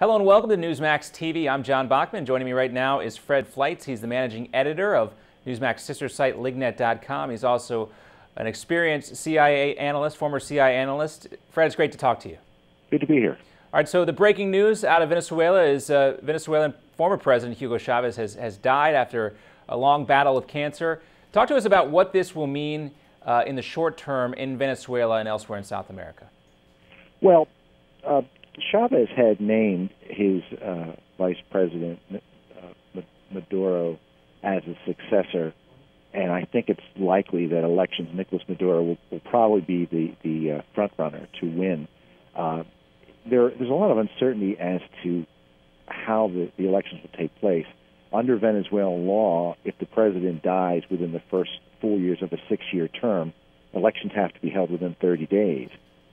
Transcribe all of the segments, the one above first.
Hello and welcome to Newsmax TV. I'm John Bachman. Joining me right now is Fred Fleitz. He's the managing editor of Newsmax sister site Lignet.com. He's also an experienced CIA analyst, former CIA analyst. Fred, it's great to talk to you. Good to be here. All right, so the breaking news out of Venezuela is uh, Venezuelan former President Hugo Chavez has, has died after a long battle of cancer. Talk to us about what this will mean uh, in the short term in Venezuela and elsewhere in South America. Well, uh, Chavez had named his uh, vice president uh, Maduro as a successor, and I think it's likely that elections Nicolas Maduro will, will probably be the the uh, front runner to win. Uh, there, there's a lot of uncertainty as to how the, the elections will take place. Under Venezuelan law, if the president dies within the first four years of a six-year term, elections have to be held within 30 days.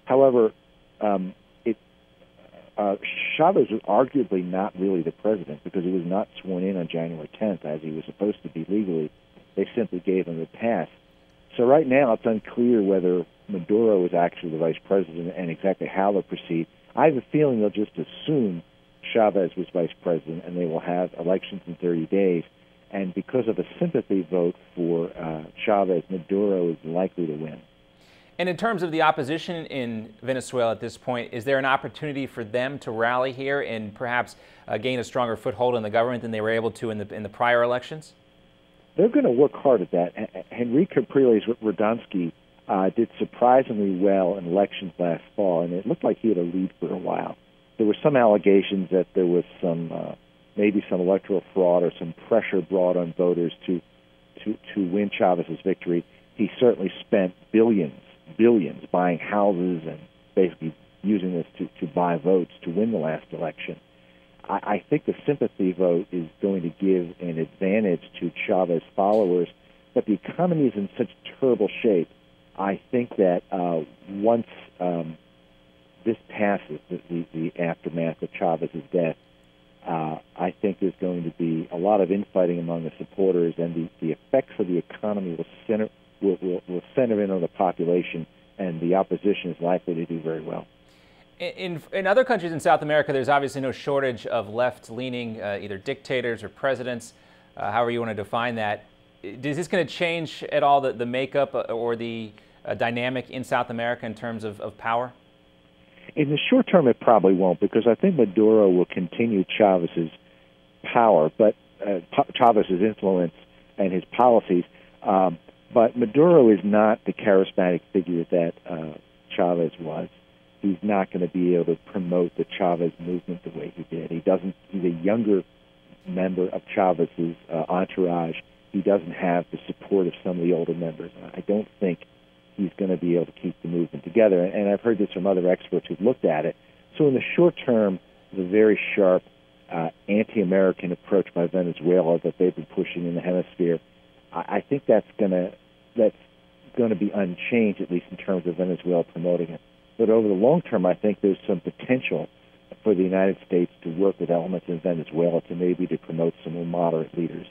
However, um, uh, Chavez was arguably not really the president because he was not sworn in on January 10th as he was supposed to be legally. They simply gave him the pass. So right now it's unclear whether Maduro is actually the vice president and exactly how they'll proceed. I have a feeling they'll just assume Chavez was vice president and they will have elections in 30 days. And because of a sympathy vote for uh, Chavez, Maduro is likely to win. And in terms of the opposition in Venezuela at this point, is there an opportunity for them to rally here and perhaps uh, gain a stronger foothold in the government than they were able to in the in the prior elections? They're going to work hard at that. Henrique Capriles Radonski uh, did surprisingly well in elections last fall, and it looked like he had a lead for a while. There were some allegations that there was some uh, maybe some electoral fraud or some pressure brought on voters to to to win Chavez's victory. He certainly spent billions billions buying houses and basically using this to, to buy votes to win the last election. I, I think the sympathy vote is going to give an advantage to Chavez followers, but the economy is in such terrible shape. I think that uh, once um, this passes, the, the, the aftermath of Chavez's death, uh, I think there's going to be a lot of infighting among the supporters, and the, the effects of the economy will center will, will, will center in on the population, and the opposition is likely to do very well. In, in other countries in South America, there's obviously no shortage of left leaning, uh, either dictators or presidents, uh, however you want to define that. Is this going to change at all the, the makeup uh, or the uh, dynamic in South America in terms of, of power? In the short term, it probably won't because I think Maduro will continue Chavez's power, but uh, Chavez's influence and his policies. Um, but Maduro is not the charismatic figure that uh, Chavez was. He's not going to be able to promote the Chavez movement the way he did. He doesn't. He's a younger member of Chavez's uh, entourage. He doesn't have the support of some of the older members. I don't think he's going to be able to keep the movement together. And I've heard this from other experts who've looked at it. So in the short term, the very sharp uh, anti-American approach by Venezuela that they've been pushing in the hemisphere I, think that's going to that's going to be unchanged, at least in terms of Venezuela promoting it. But over the long term, I think there's some potential for the United States to work with elements in Venezuela to maybe to promote some more moderate leaders.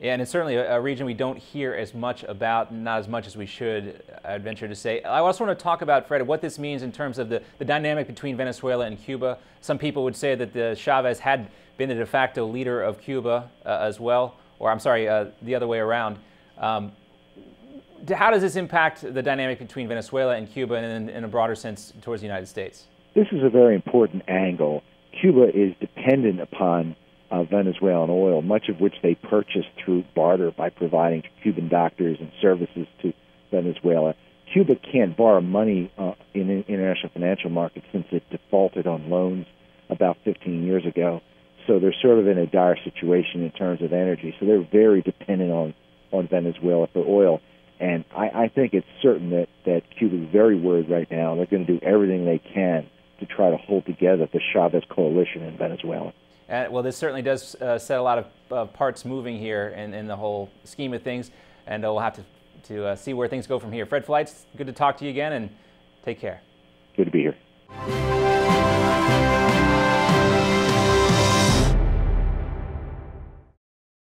Yeah, and it's certainly a, region we don't hear as much about, not as much as we should, I'd venture to say. I also want to talk about, Fred, what this means in terms of the, the dynamic between Venezuela and Cuba. Some people would say that the Chavez had been the de facto leader of Cuba uh, as well or I'm sorry, uh, the other way around. Um, how does this impact the dynamic between Venezuela and Cuba and in, in a broader sense towards the United States? This is a very important angle. Cuba is dependent upon uh, Venezuelan oil, much of which they purchase through barter by providing Cuban doctors and services to Venezuela. Cuba can't borrow money uh, in international financial markets since it defaulted on loans about 15 years ago. So they're sort of in a dire situation in terms of energy. So they're very dependent on on Venezuela for oil. And I, I think it's certain that that Cuba's very worried right now. They're going to do everything they can to try to hold together the Chavez coalition in Venezuela. Uh, well, this certainly does uh, set a lot of uh, parts moving here in, in the whole scheme of things, and uh, we'll have to, to uh, see where things go from here. Fred Fleitz, good to talk to you again, and take care. Good to be here.